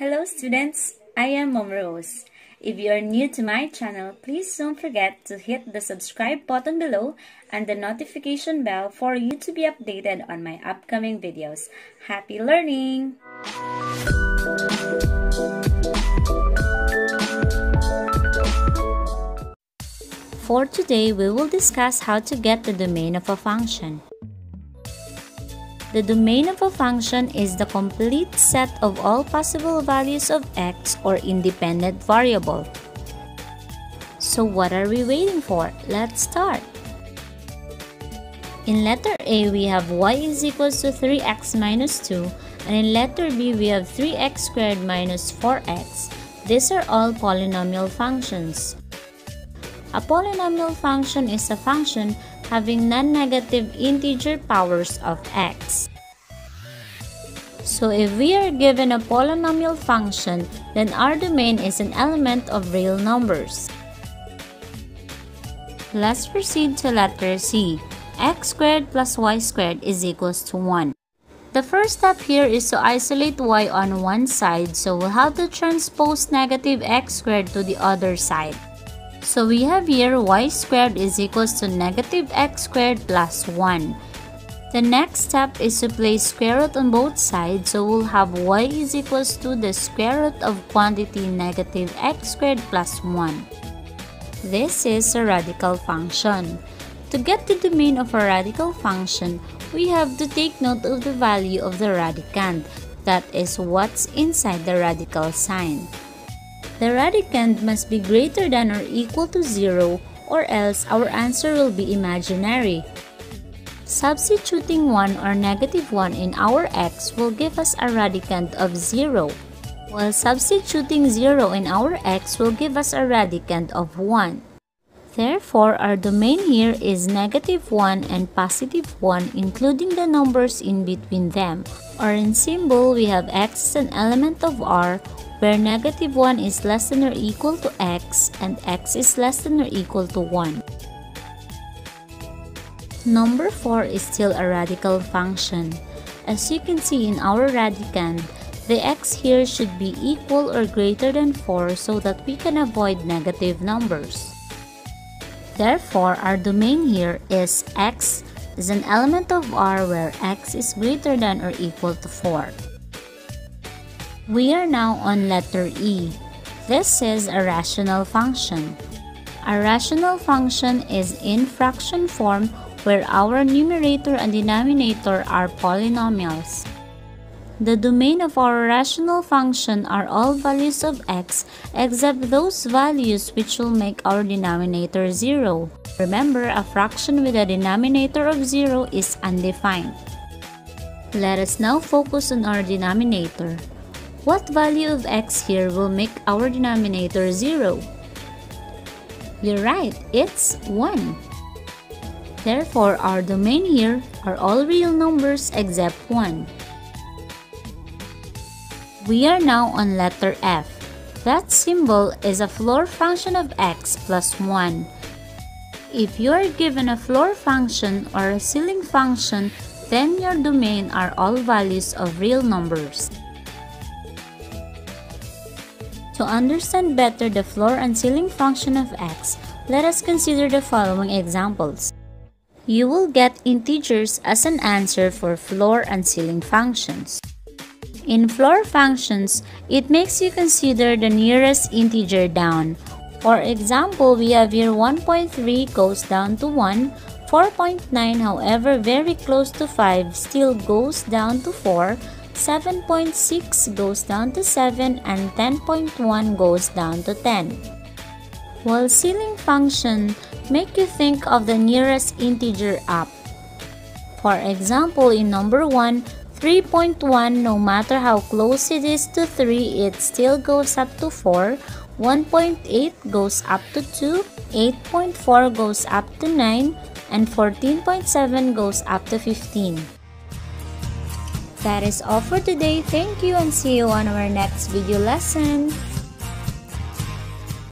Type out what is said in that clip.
Hello students, I am Mom Rose. If you are new to my channel, please don't forget to hit the subscribe button below and the notification bell for you to be updated on my upcoming videos. Happy learning! For today, we will discuss how to get the domain of a function. The domain of a function is the complete set of all possible values of x or independent variable. So what are we waiting for? Let's start. In letter A, we have y is equals to 3x minus 2 and in letter B, we have 3x squared minus 4x. These are all polynomial functions. A polynomial function is a function having non-negative integer powers of x. So if we are given a polynomial function, then our domain is an element of real numbers. Let's proceed to letter C. x squared plus y squared is equals to 1. The first step here is to isolate y on one side, so we'll have to transpose negative x squared to the other side. So we have here y squared is equals to negative x squared plus 1. The next step is to place square root on both sides so we'll have y is equals to the square root of quantity negative x squared plus 1. This is a radical function. To get the domain of a radical function, we have to take note of the value of the radicand, that is what's inside the radical sign. The radicand must be greater than or equal to 0 or else our answer will be imaginary. Substituting 1 or negative 1 in our x will give us a radicand of 0, while substituting 0 in our x will give us a radicand of 1. Therefore, our domain here is negative 1 and positive 1 including the numbers in between them. Or in symbol, we have x as an element of R where negative 1 is less than or equal to x and x is less than or equal to 1. Number 4 is still a radical function. As you can see in our radicand, the x here should be equal or greater than 4 so that we can avoid negative numbers. Therefore, our domain here is x is an element of R where x is greater than or equal to 4. We are now on letter E. This is a rational function. A rational function is in fraction form where our numerator and denominator are polynomials. The domain of our rational function are all values of x except those values which will make our denominator 0. Remember, a fraction with a denominator of 0 is undefined. Let us now focus on our denominator. What value of x here will make our denominator 0? You're right, it's 1. Therefore, our domain here are all real numbers except 1. We are now on letter F. That symbol is a floor function of x plus 1. If you are given a floor function or a ceiling function, then your domain are all values of real numbers. To understand better the floor and ceiling function of x, let us consider the following examples. You will get integers as an answer for floor and ceiling functions. In floor functions, it makes you consider the nearest integer down. For example, we have here 1.3 goes down to 1, 4.9 however very close to 5 still goes down to 4, 7.6 goes down to 7 and 10.1 goes down to 10. While ceiling function make you think of the nearest integer up. For example, in number 1, 3.1 no matter how close it is to 3, it still goes up to 4. 1.8 goes up to 2, 8.4 goes up to 9, and 14.7 goes up to 15. That is all for today. Thank you and see you on our next video lesson.